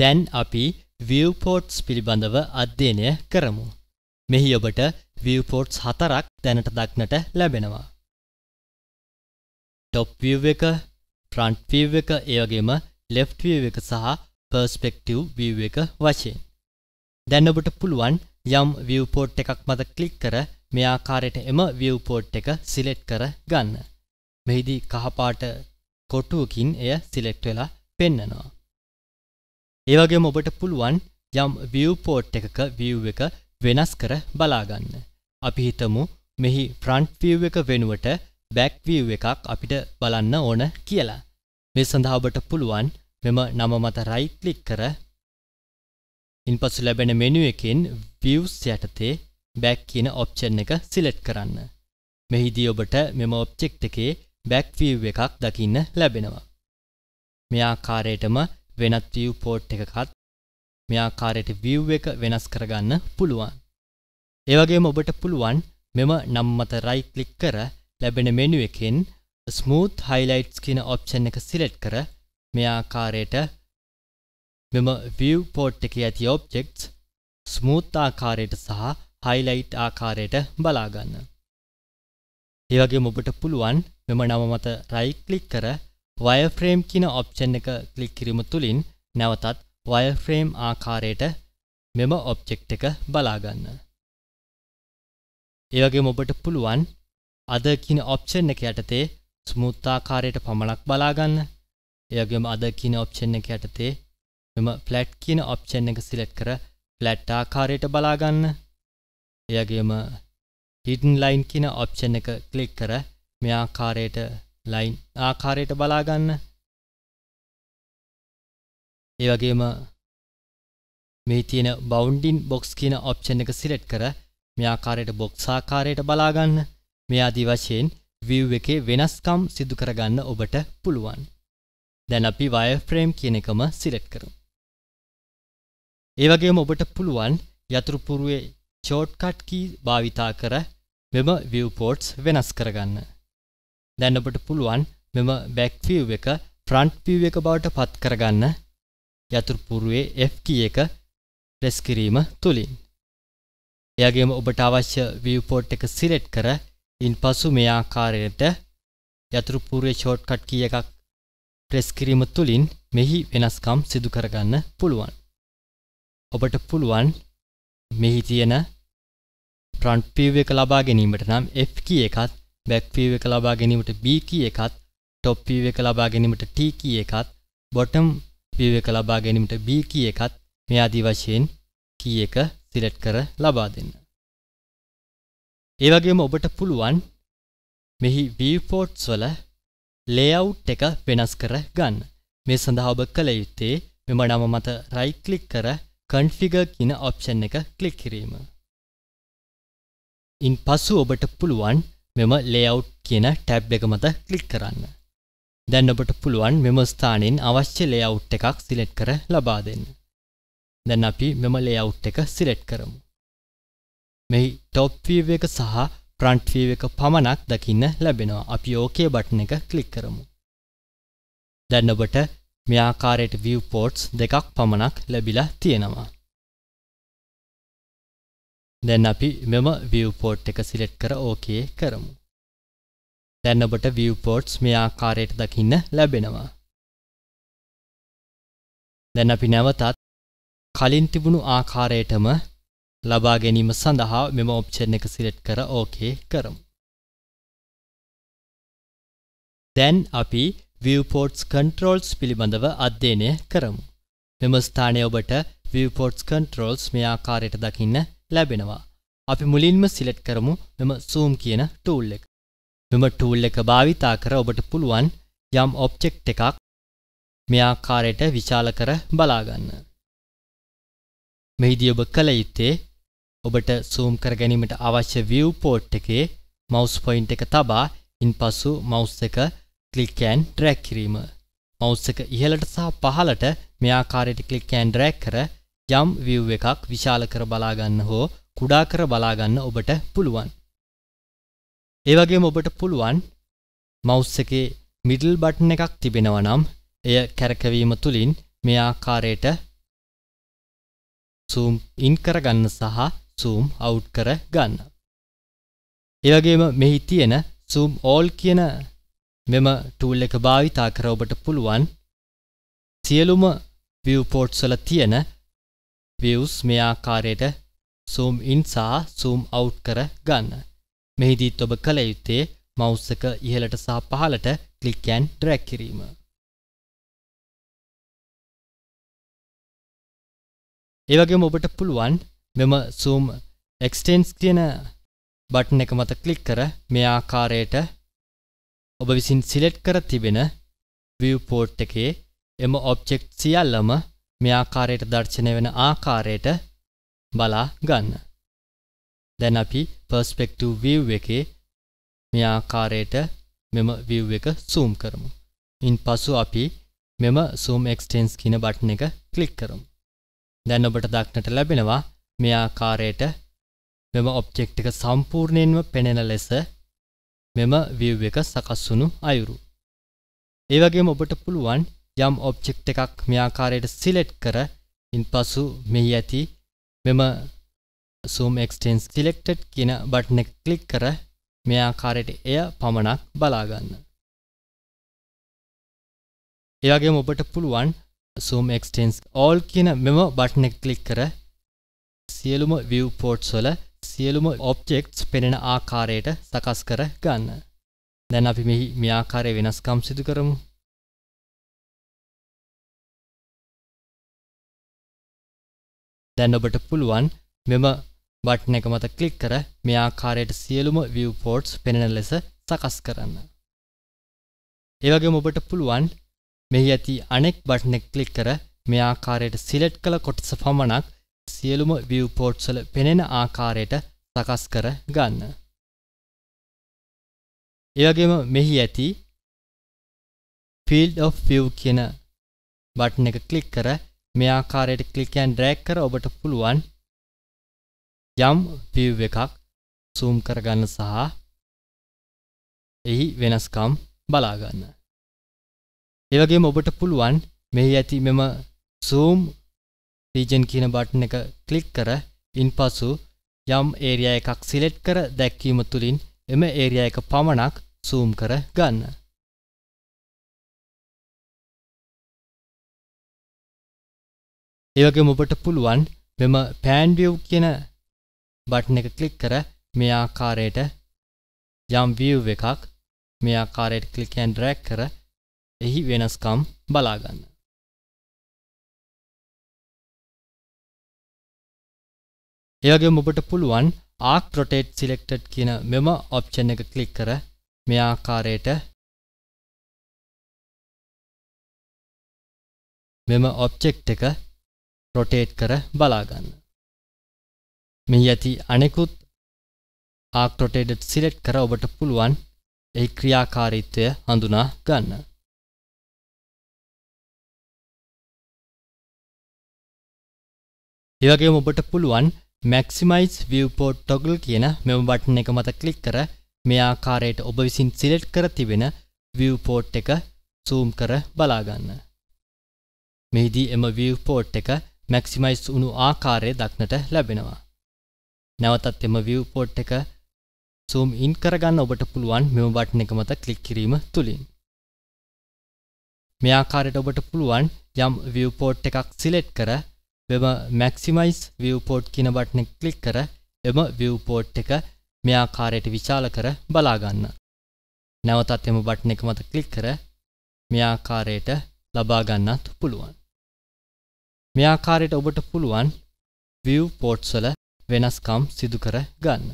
දැන් අපි viewports පිළිබඳව අධ්‍යයනය කරමු. මෙහි ඔබට viewports හතරක් දැනට දක්නට ලැබෙනවා. top view එක, front view එක, ඒ වගේම left view එක සහ perspective view එක වශයෙන්. දැන් ඔබට පුළුවන් යම් viewport එකක් මත ක්ලික් කර මේ ආකාරයට එම viewport එක සිලෙක්ට් කර ගන්න. මෙහිදී කහපාට කොටුවකින් එය සිලෙක්ට් වෙලා පෙන්නනවා. ඒ වගේම ඔබට පුළුවන් යම් viewport එකක view එක වෙනස් කර බලා ගන්න. අපි හිතමු මෙහි front view එක වෙනුවට back view එකක් අපිට බලන්න ඕන කියලා. මේ සඳහා ඔබට පුළුවන් මෙම නම මත right click කර ඉන්පසු ලැබෙන මෙනු එකෙන් views යටතේ back කියන option එක select කරන්න. මෙහිදී ඔබට මෙම object එකේ back view එකක් දකින්න ලැබෙනවා. මේ ආකාරයටම වෙනත් view port එකකත් මේ ආකාරයට view එක වෙනස් කරගන්න පුළුවන්. ඒ වගේම ඔබට පුළුවන් මෙම නම් මත right click කර ලැබෙන මෙනු එකෙන් smooth highlights කියන option එක select කර මේ ආකාරයට මෙම view port එකේ ඇති objects smooth ආකාරයට සහ highlight ආකාරයට බලා ගන්න. ඒ වගේම ඔබට පුළුවන් මෙම නම මත right click කර wireframe කියන option එක ක්ලික් කිරීම තුළින් නැවතත් wireframe ආකාරයට මෙම object එක බලා ගන්න. ඒ වගේම ඔබට පුළුවන් අද කියන option එක යටතේ ස්මූත් ආකාරයට පමණක් බලා ගන්න. ඒ වගේම අද කියන option එක යටතේ මෙම flat කියන option එක select කර flat ආකාරයට බලා ගන්න. ඒ වගේම hidden line කියන option එක click කර මේ ආකාරයට line ආකාරයට බලා ගන්න. ඒ වගේම මේ තියෙන bounding box කියන option එක select කර මේ ආකාරයට box ආකාරයට බලා ගන්න. මේ ආදි වශයෙන් view එකේ වෙනස්කම් සිදු කරගන්න ඔබට පුළුවන්. දැන් අපි wireframe කියන එකම select කරමු. ඒ වගේම ඔබට පුළුවන් යතුරු පුරුවේ shortcut key භාවිතා කර මෙම viewports වෙනස් කරගන්න. දැන් ඔබට පුළුවන් මෙම back view එක front view එක බවට පත් කරගන්න යතුරු පුරුවේ F key එක press කිරීම තුලින්. එයාගේම ඔබට අවශ්‍ය viewport එක select කර ඉන්පසු මේ ආකාරයට යතුරු පුරුවේ shortcut key එකක් press කිරීම තුලින් මෙහි වෙනස්කම් සිදු කරගන්න පුළුවන්. ඔබට පුළුවන් මෙහි තියෙන front view එක ලබා ගැනීමට නම් F key එකත් back view එක ලබා ගැනීමට B key එකත් top view එක ලබා ගැනීමට T key එකත් bottom view එක ලබා ගැනීමට B key එකත් මේ ආදී වශයෙන් key එක select කර ලබා දෙන්න. ඒ වගේම ඔබට පුළුවන් මෙහි viewports වල layout එක වෙනස් කර ගන්න. මේ සඳහා ඔබ කළ යුත්තේ මෙම නම මත right click කර configure කියන option එක click කිරීම. ඉන්පසු ඔබට පුළුවන් මෙම layout කියන ටැබ් එක මත ක්ලික් කරන්න. දැන් ඔබට පුළුවන් මෙම ස්ථානයෙන් අවශ්‍ය layout එකක් සිලෙක්ට් කර ලබා දෙන්න. දැන් අපි මෙම layout එක සිලෙක්ට් කරමු. මෙහි top view එක සහ front view එක පමණක් දකින්න ලැබෙනවා. අපි OK බටන් එක ක්ලික් කරමු. දැන් ඔබට මේ ආකාරයට viewports දෙකක් පමණක් ලැබිලා තියෙනවා. දැන් අපි මෙම viewport එක සිලෙක්ට් කර OK කරමු. දැන් ඔබට viewports මේ ආකාරයට දකින්න ලැබෙනවා. දැන් අපි නැවතත් කලින් තිබුණු ආකාරයටම ලබා ගැනීම සඳහා මෙම ඔප්ෂන් එක සිලෙක්ට් කර OK කරමු. දැන් අපි viewports controls පිළිබඳව අධ්‍යයනය කරමු. මෙම ස්ථානයේ ඔබට viewports controls මේ ආකාරයට දකින්න ලැබෙනවා. අපි මුලින්ම සිලෙක්ට් කරමු මෙම zoom කියන tool එක. මෙම tool එක භාවිතා කර ඔබට පුළුවන් යම් object එකක් මේ ආකාරයට විශාල කර බලා ගන්න. මෙහිදී ඔබ කල යුත්තේ ඔබට zoom කර ගැනීමට අවශ්‍ය viewport එකේ mouse point එක තබා ඉන්පසු mouse එක click and drag කිරීම. mouse එක ඉහළට සහ පහළට මේ ආකාරයට click and drag කර යම් view එකක් විශාල කර බලා ගන්න හෝ කුඩා කර බලා ගන්න ඔබට පුළුවන්. ඒ වගේම ඔබට පුළුවන් mouse එකේ middle button එකක් තිබෙනවා නම් එය කැරකවීම තුලින් මේ ආකාරයට zoom in කරගන්න සහ zoom out කර ගන්න. ඒ වගේම මෙහි තියෙන zoom all කියන මෙම ටූල් එක භාවිතා කර ඔබට පුළුවන් සියලුම viewports වල තියෙන views මේ ආකාරයට zoom in සහ zoom out කර ගන්න. මෙහිදීත් ඔබ කළ යුත්තේ මවුස් එක ඉහළට සහ පහළට ක්ලික් and drag කිරීම. ඒ වගේම ඔබට පුළුවන් මෙම zoom extends කියන බටන් එක මත ක්ලික් කර මේ ආකාරයට ඔබ විසින් සිලෙක්ට් කර තිබෙන viewport එකේ එම ඔබ්ජෙක්ට් සියල්ලම මේ ආකාරයට දර්ශනය වෙන ආකාරයට බලා ගන්න. දැන් අපි perspective view එකේ මේ ආකාරයට මෙම view එක zoom කරමු. ඉන්පසු අපි මෙම zoom extends කියන බටන් එක ක්ලික් කරමු. දැන් ඔබට දක්නට ලැබෙනවා මේ ආකාරයට මෙම ඔබ්ජෙක්ට් එක සම්පූර්ණයෙන්ම පෙනෙන ලෙස මෙම view එක සකස් වුණු අයුරු. ඒ වගේම ඔබට පුළුවන් යම් ඔබ්ජෙක්ට් එකක් මේ ආකාරයට සිලෙක්ට් කර ඉන්පසු මෙහි ඇති මෙම zoom extends selected කියන බටන් එක ක්ලික් කර මේ ආකාරයට එය පමණක් බලා ගන්න. ඒ වගේම ඔබට පුළුවන් zoom extends all කියන මෙම බටන් එක ක්ලික් කර සියලුම viewports වල සියලුම objects පෙනෙන ආකාරයට සකස් කර ගන්න. දැන් අපි මෙහි මේ ආකාරයේ වෙනස්කම් සිදු කරමු. දැන් ඔබට පුළුවන් මෙම බටන් එක මත ක්ලික් කර මේ ආකාරයට සියලුම viewports පෙනෙන ලෙස සකස් කරන්න. ඒ වගේම ඔබට පුළුවන් මෙහි ඇති අනෙක් බටන් එක ක්ලික් කර මේ ආකාරයට සිලෙක්ට් කළ කොටස පමණක් සියලුම viewports වල පෙනෙන ආකාරයට සකස් කර ගන්න. ඒ වගේම මෙහි ඇති field of view කියන බටන් එක ක්ලික් කර මේ ආකාරයට click and drag කර ඔබට පුළුවන් යම් view එකක් zoom කරගන්න සහ එහි වෙනස්කම් බලා ගන්න. ඒ වගේම ඔබට පුළුවන් මෙහි ඇති මෙම zoom region කියන බටන් එක ක්ලික් කර ඉන්පසු යම් ඒරියා එකක් සිලෙක්ට් කර දැක්වීම තුළින් එම ඒරියා එක පමණක් zoom කර ගන්න. ඒ වගේම ඔබට පුළුවන් මෙම pan view කියන බටන් එක ක්ලික් කර මේ ආකාරයට යම් view එකක් මේ ආකාරයට click and drag කර එහි වෙනස්කම් බලා ගන්න. ඒ වගේම ඔබට පුළුවන් arc rotate selected කියන මෙම option එක ක්ලික් කර මේ ආකාරයට මෙම ඔබ්ජෙක්ට් එක රොටේට් කර බලා ගන්න. මෙහි ඇති අනෙකුත් arc rotated select කර ඔබට පුළුවන් එහි ක්‍රියාකාරීත්වය හඳුනා ගන්න. ඒ වගේම ඔබට පුළුවන් maximize viewport toggle කියන මෙම බටන් එක මත ක්ලික් කර මේ ආකාරයට ඔබ විසින් සිලෙක්ට් කර තිබෙන viewport එක zoom කර බලා ගන්න. මෙහිදී එම viewport එක මැක්සිමයිස් වුණු ආකාරය දක්නට ලැබෙනවා. නැවතත් එම viewport එක zoom in කරගන්න ඔබට පුළුවන් මෙම බටන් එක මත ක්ලික් කිරීම තුලින්. මේ ආකාරයට ඔබට පුළුවන් යම් viewport එකක් select කර මෙම maximize viewport කියන බටන් එක ක්ලික් කර එම viewport එක මේ ආකාරයට විශාල කර බලා ගන්න. නැවතත් එම බටන් එක මත ක්ලික් කර මේ ආකාරයට ලබා ගන්නත් පුළුවන්. මේ ආකාරයට ඔබට පුළුවන් view ports වල වෙනස්කම් සිදු කර ගන්න.